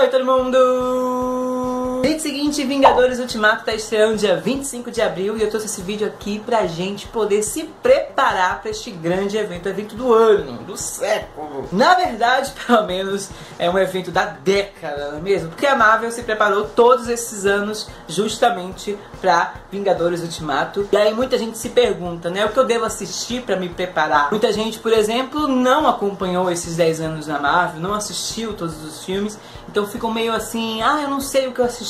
Oi todo mundo! Gente, seguinte, Vingadores Ultimato tá estreando dia 25 de abril e eu trouxe esse vídeo aqui pra gente poder se preparar pra este grande evento, evento do ano, do século. Na verdade, pelo menos, é um evento da década, não é mesmo? Porque a Marvel se preparou todos esses anos justamente pra Vingadores Ultimato. E aí muita gente se pergunta, né, o que eu devo assistir pra me preparar? Muita gente, por exemplo, não acompanhou esses 10 anos na Marvel, não assistiu todos os filmes, então ficam meio assim, ah, eu não sei o que eu assisti,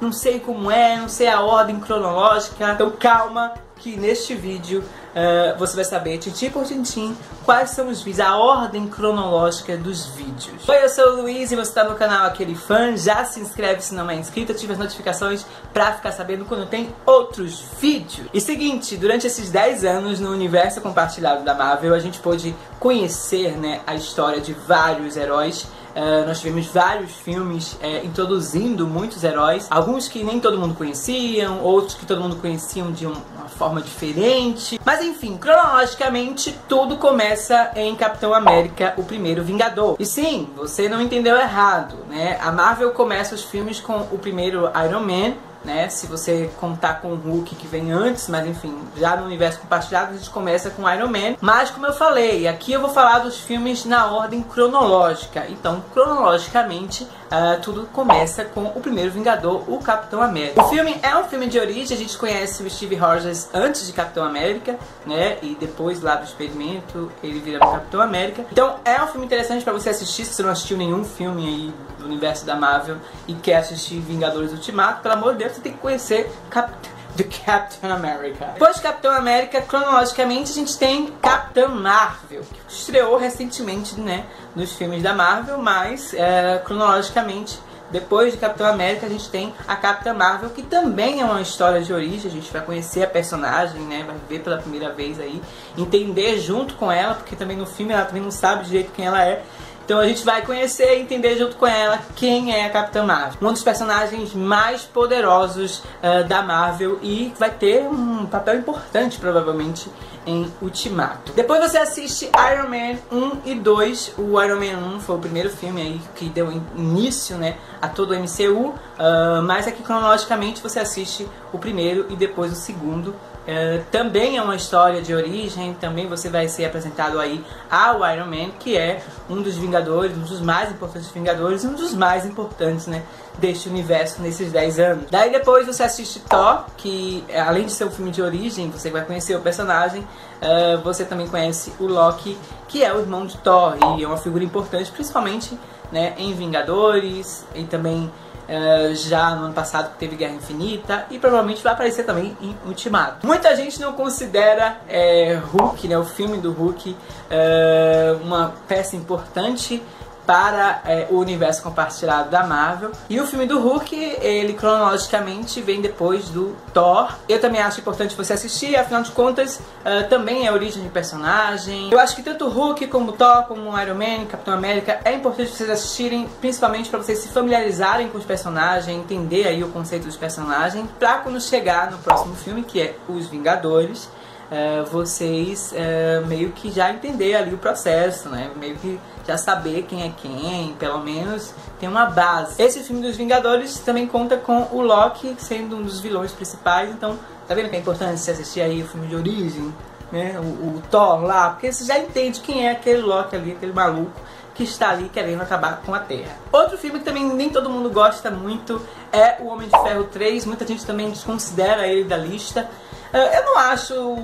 não sei como é, não sei a ordem cronológica. Então calma, que neste vídeo uh, você vai saber, tintim por tintim, quais são os vídeos, a ordem cronológica dos vídeos. Oi, eu sou o Luiz e você está no canal Aquele Fã. Já se inscreve se não é inscrito, ative as notificações pra ficar sabendo quando tem outros vídeos. E seguinte, durante esses 10 anos no universo compartilhado da Marvel, a gente pôde conhecer né, a história de vários heróis Uh, nós tivemos vários filmes uh, introduzindo muitos heróis, alguns que nem todo mundo conhecia, outros que todo mundo conhecia de uma forma diferente. Mas enfim, cronologicamente tudo começa em Capitão América, o primeiro Vingador. E sim, você não entendeu errado, né? A Marvel começa os filmes com o primeiro Iron Man, né? Se você contar com o Hulk que vem antes, mas enfim, já no universo compartilhado a gente começa com Iron Man. Mas como eu falei, aqui eu vou falar dos filmes na ordem cronológica. Então, cronologicamente, uh, tudo começa com o primeiro Vingador, o Capitão América. O filme é um filme de origem, a gente conhece o Steve Rogers antes de Capitão América, né? E depois lá do experimento ele vira Capitão América. Então é um filme interessante para você assistir se você não assistiu nenhum filme aí do universo da Marvel e quer assistir Vingadores Ultimato, pelo amor de Deus, você tem que conhecer Capitão do Captain America. Depois de Capitão América, cronologicamente, a gente tem Capitã Marvel, que estreou recentemente, né, nos filmes da Marvel, mas é, cronologicamente depois de Capitão América, a gente tem a Capitã Marvel, que também é uma história de origem. A gente vai conhecer a personagem, né? Vai ver pela primeira vez aí, entender junto com ela, porque também no filme ela também não sabe direito quem ela é. Então a gente vai conhecer e entender junto com ela quem é a Capitã Marvel. Um dos personagens mais poderosos uh, da Marvel e vai ter um papel importante provavelmente em Ultimato. Depois você assiste Iron Man 1 e 2. O Iron Man 1 foi o primeiro filme aí que deu início né, a todo o MCU, uh, ah, mas aqui cronologicamente você assiste o primeiro e depois o segundo. Uh, também é uma história de origem, também você vai ser apresentado aí ao Iron Man, que é um dos Vingadores, um dos mais importantes Vingadores, um dos mais importantes, né, deste universo nesses 10 anos. Daí depois você assiste Thor, que além de ser um filme de origem, você vai conhecer o personagem, uh, você também conhece o Loki, que é o irmão de Thor, e é uma figura importante, principalmente né, em Vingadores, e também Uh, já no ano passado que teve Guerra Infinita e provavelmente vai aparecer também em Ultimato. Muita gente não considera é, Hulk, né, o filme do Hulk, uh, uma peça importante para é, o universo compartilhado da Marvel. E o filme do Hulk, ele cronologicamente vem depois do Thor. Eu também acho importante você assistir, afinal de contas, uh, também é origem de personagem. Eu acho que tanto o Hulk como o Thor, como o Iron Man, Capitão América, é importante vocês assistirem, principalmente para vocês se familiarizarem com os personagens, entender aí o conceito dos personagens, para quando chegar no próximo filme, que é Os Vingadores, uh, vocês uh, meio que já entender ali o processo, né? Meio que já saber quem é quem, pelo menos tem uma base. Esse filme dos Vingadores também conta com o Loki sendo um dos vilões principais, então tá vendo que é importante você assistir aí o filme de origem, né? O, o Thor lá, porque você já entende quem é aquele Loki ali, aquele maluco que está ali querendo acabar com a Terra. Outro filme que também nem todo mundo gosta muito é O Homem de Ferro 3, muita gente também desconsidera ele da lista. Eu não acho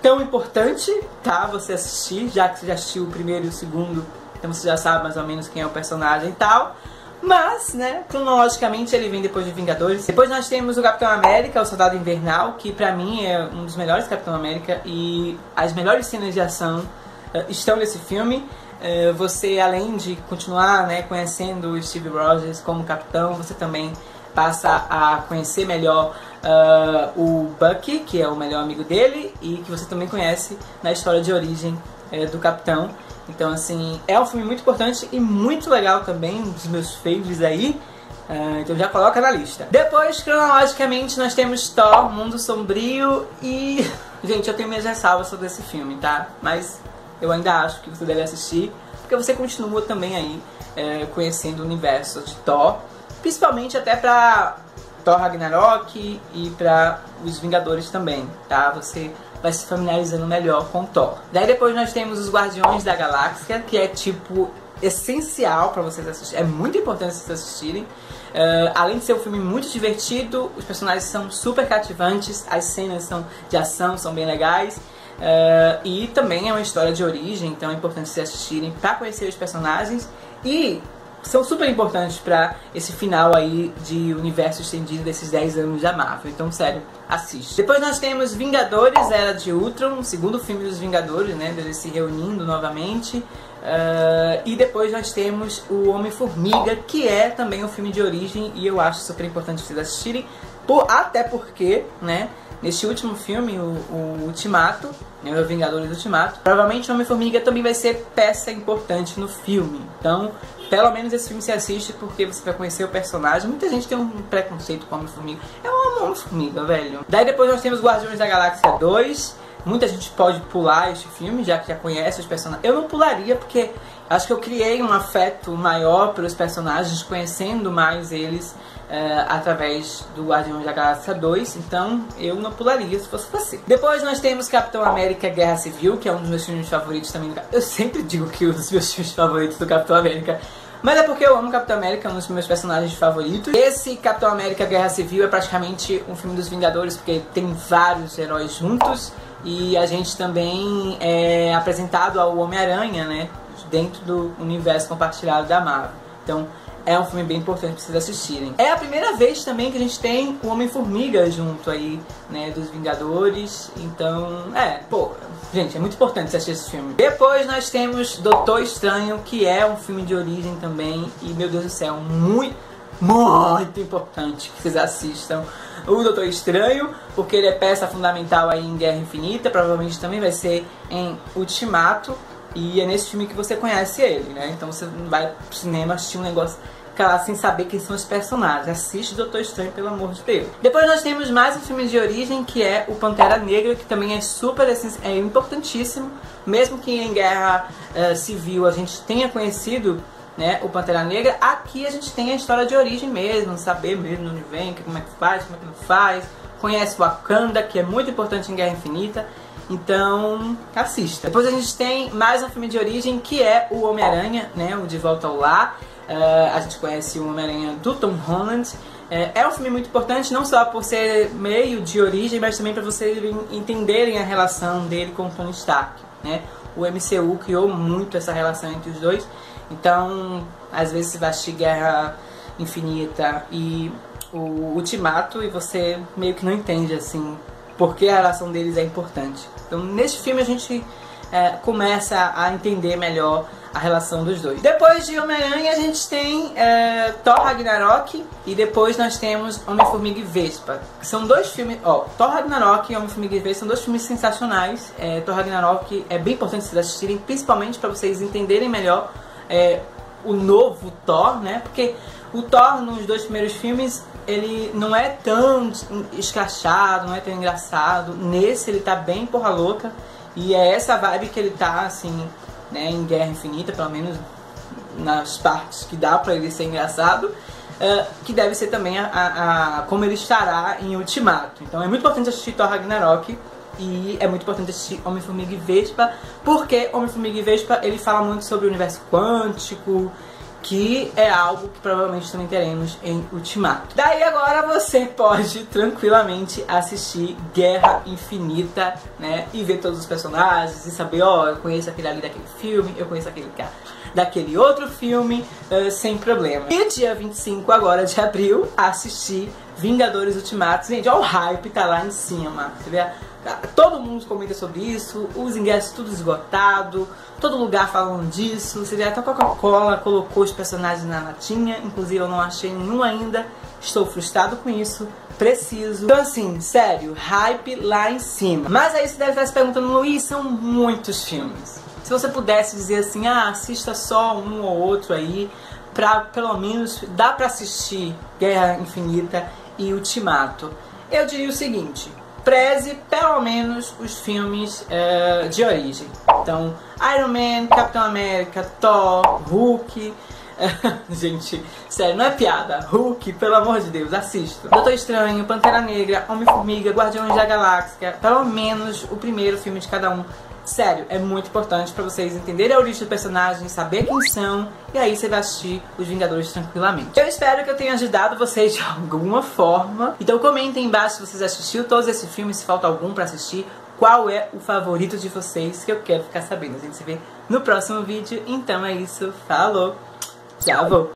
tão importante, tá? Você assistir, já que você já assistiu o primeiro e o segundo então você já sabe mais ou menos quem é o personagem e tal. Mas, né, cronologicamente ele vem depois de Vingadores. Depois nós temos o Capitão América, o Soldado Invernal, que pra mim é um dos melhores Capitão América e as melhores cenas de ação uh, estão nesse filme. Uh, você, além de continuar né, conhecendo o Steve Rogers como capitão, você também passa a conhecer melhor uh, o Bucky, que é o melhor amigo dele, e que você também conhece na história de origem do capitão. Então, assim, é um filme muito importante e muito legal também, um dos meus favorites aí. Uh, então já coloca na lista. Depois, cronologicamente, nós temos Thor, Mundo Sombrio e... Gente, eu tenho minhas ressalvas sobre esse filme, tá? Mas eu ainda acho que você deve assistir porque você continua também aí é, conhecendo o universo de Thor, principalmente até pra Thor Ragnarok e para os Vingadores também, tá? Você vai se familiarizando melhor com Thor. Daí depois nós temos os Guardiões da Galáxia, que é tipo essencial para vocês assistirem, é muito importante vocês assistirem. Uh, além de ser um filme muito divertido, os personagens são super cativantes, as cenas são de ação são bem legais. Uh, e também é uma história de origem, então é importante vocês assistirem para conhecer os personagens. E são super importantes para esse final aí de universo estendido desses 10 anos da Marvel. Então, sério, assiste. Depois nós temos Vingadores, Era de Ultron, segundo filme dos Vingadores, né? Deles se reunindo novamente. Uh, e depois nós temos o Homem-Formiga, que é também um filme de origem e eu acho super importante vocês assistirem. Por, até porque, né? Neste último filme, o, o Ultimato, né, o Vingadores Ultimato, provavelmente Homem-Formiga também vai ser peça importante no filme. Então, pelo menos esse filme se assiste porque você vai conhecer o personagem. Muita gente tem um preconceito com Homem-Formiga. É um Homem-Formiga, velho. Daí depois nós temos Guardiões da Galáxia 2. Muita gente pode pular este filme, já que já conhece os personagens. Eu não pularia porque acho que eu criei um afeto maior pelos personagens, conhecendo mais eles uh, através do Guardiões da Galáxia 2, então eu não pularia se fosse você. Depois nós temos Capitão América Guerra Civil, que é um dos meus filmes favoritos também. Eu sempre digo que um dos meus filmes favoritos do Capitão América mas é porque eu amo Capitão América, é um dos meus personagens favoritos. Esse Capitão América Guerra Civil é praticamente um filme dos Vingadores, porque tem vários heróis juntos. E a gente também é apresentado ao Homem-Aranha, né? Dentro do universo compartilhado da Marvel. Então, é um filme bem importante pra vocês assistirem. É a primeira vez também que a gente tem o Homem-Formiga junto aí, né, dos Vingadores. Então, é, pô, gente, é muito importante você assistir esse filme. Depois nós temos Doutor Estranho, que é um filme de origem também. E, meu Deus do céu, muito, muito importante que vocês assistam o Doutor Estranho, porque ele é peça fundamental aí em Guerra Infinita, provavelmente também vai ser em Ultimato. E é nesse filme que você conhece ele, né? Então você não vai pro cinema assistir um negócio ficar sem saber quem são os personagens. Assiste Doutor Estranho, pelo amor de Deus. Depois nós temos mais um filme de origem, que é o Pantera Negra, que também é super é importantíssimo. Mesmo que em Guerra uh, Civil a gente tenha conhecido né, o Pantera Negra, aqui a gente tem a história de origem mesmo, saber mesmo onde vem, como é que faz, como é que não faz. Conhece Wakanda, que é muito importante em Guerra Infinita. Então, assista. Depois a gente tem mais um filme de origem que é o Homem-Aranha, né? O De Volta ao Lar. Uh, a gente conhece o Homem-Aranha do Tom Holland. Uh, é um filme muito importante, não só por ser meio de origem, mas também para vocês entenderem a relação dele com o Tony Stark, né? O MCU criou muito essa relação entre os dois. Então, às vezes você assistir Guerra Infinita e o Ultimato e você meio que não entende, assim, porque a relação deles é importante. Então, neste filme a gente é, começa a entender melhor a relação dos dois. Depois de Homem-Aranha a gente tem é, Thor Ragnarok e depois nós temos Homem-Formiga e Vespa. São dois filmes, ó, Thor Ragnarok e Homem-Formiga e Vespa são dois filmes sensacionais. É, Thor Ragnarok é bem importante vocês assistirem, principalmente para vocês entenderem melhor é, o novo Thor, né? Porque o Thor nos dois primeiros filmes ele não é tão escrachado, não é tão engraçado. Nesse ele tá bem porra louca. E é essa vibe que ele tá, assim, né, em Guerra Infinita, pelo menos nas partes que dá pra ele ser engraçado. Uh, que deve ser também a, a, a, como ele estará em Ultimato. Então é muito importante assistir Thor Ragnarok e é muito importante assistir Homem-Formiga e Vespa, porque Homem-Formiga e Vespa ele fala muito sobre o universo quântico, que é algo que provavelmente também teremos em Ultimato. Daí agora você pode tranquilamente assistir Guerra Infinita, né, e ver todos os personagens e saber, ó, oh, eu conheço aquele ali daquele filme, eu conheço aquele cara daquele outro filme, uh, sem problema. E dia 25 agora de abril, assistir Vingadores Ultimato. Gente, ó o hype tá lá em cima, você vê? Todo mundo comenta sobre isso, os ingressos tudo esgotado, todo lugar falando disso. Você vê até a Coca-Cola colocou os personagens na latinha, inclusive eu não achei nenhum ainda. Estou frustrado com isso, preciso. Então assim, sério, hype lá em cima. Mas aí você deve estar se perguntando, Luiz, são muitos filmes. Se você pudesse dizer assim, ah, assista só um ou outro aí, pra pelo menos dá pra assistir Guerra Infinita e Ultimato. Eu diria o seguinte, preze pelo menos os filmes uh, de origem. Então, Iron Man, Capitão América, Thor, Hulk. Gente, sério, não é piada. Hulk, pelo amor de Deus, assista. Doutor Estranho, Pantera Negra, Homem-Formiga, Guardiões da Galáxia. Pelo menos o primeiro filme de cada um. Sério, é muito importante para vocês entenderem a origem do personagem, saber quem são, e aí você vai assistir Os Vingadores tranquilamente. Eu espero que eu tenha ajudado vocês de alguma forma. Então comentem embaixo se vocês assistiram todos esses filmes, se falta algum para assistir. Qual é o favorito de vocês que eu quero ficar sabendo. A gente se vê no próximo vídeo. Então é isso. Falou! Tchau!